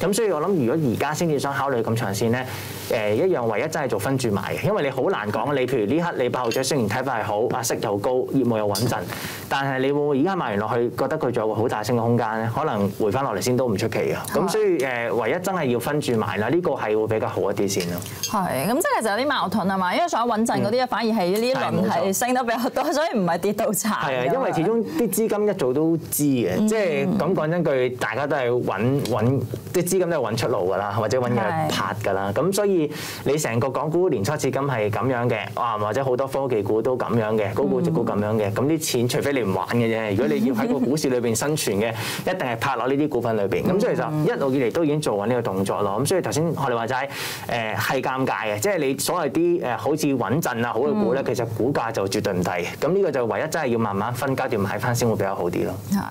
咁所以我諗，如果而家先至想考慮咁長線咧，誒一樣唯一真係做分注買嘅，因為你好難講。你譬如呢刻你八號仔雖然睇法係好，啊息又高，業務又穩陣，但係你會唔會而家買完落去，覺得佢仲有個好大升嘅空間咧？可能回翻落嚟先都唔出奇嘅。咁所以誒，唯一真係要分注買啦，呢個係會比較好一啲先咯。係，咁即係其實有啲矛盾啊嘛，因為想穩陣嗰啲反而係呢一輪係升得比較多，所以唔係跌到慘。係啊，因為始終啲資金一早都知嘅，即係咁講真句，大家都係揾揾啲資金都係揾出路㗎啦，或者揾嘢拍㗎啦。咁所以你成個港股年初至今係咁樣嘅，哇！或者好多科技股都咁樣嘅，高估值股咁樣嘅。咁啲錢除非你唔玩嘅啫，如果你要喺個股市裏邊生存嘅，一定係拍落呢啲股份裏邊。咁所以就一路以嚟都已經做緊呢個動作咯。咁所以頭先我哋話齋誒係尷尬嘅，即係你所謂啲誒好似穩陣啊好嘅股咧，其實股價就絕對唔低嘅。咁呢個就唯一真係要慢慢分階段買翻先會比較好啲咯。係。